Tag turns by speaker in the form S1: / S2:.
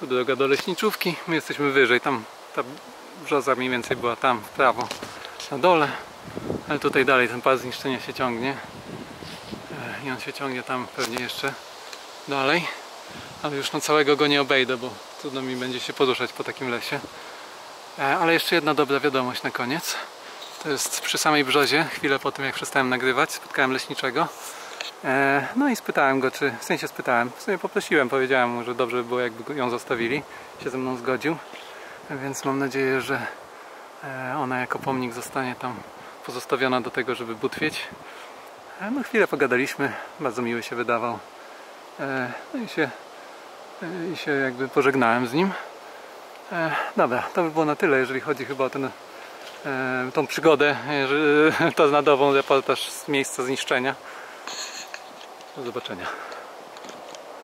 S1: Tu droga do leśniczówki. My jesteśmy wyżej. Tam ta brzoza mniej więcej była tam w prawo na dole. Ale tutaj dalej ten pas zniszczenia się ciągnie. E, I on się ciągnie tam pewnie jeszcze dalej. Ale już no całego go nie obejdę, bo trudno mi będzie się poruszać po takim lesie. E, Ale jeszcze jedna dobra wiadomość na koniec. To jest przy samej brzozie, chwilę po tym jak przestałem nagrywać, spotkałem leśniczego. E, No i spytałem go, czy, w sensie spytałem, w sumie poprosiłem, powiedziałem mu, że dobrze by było jakby ją zostawili. Się ze mną zgodził. Więc mam nadzieję, że e, ona jako pomnik zostanie tam pozostawiona do tego, żeby butwieć. E, No chwilę pogadaliśmy, bardzo miły się wydawał. No i się, i się jakby pożegnałem z nim. Dobra, to by było na tyle, jeżeli chodzi chyba o ten, tą przygodę tornadową, reportaż z miejsca zniszczenia. Do zobaczenia.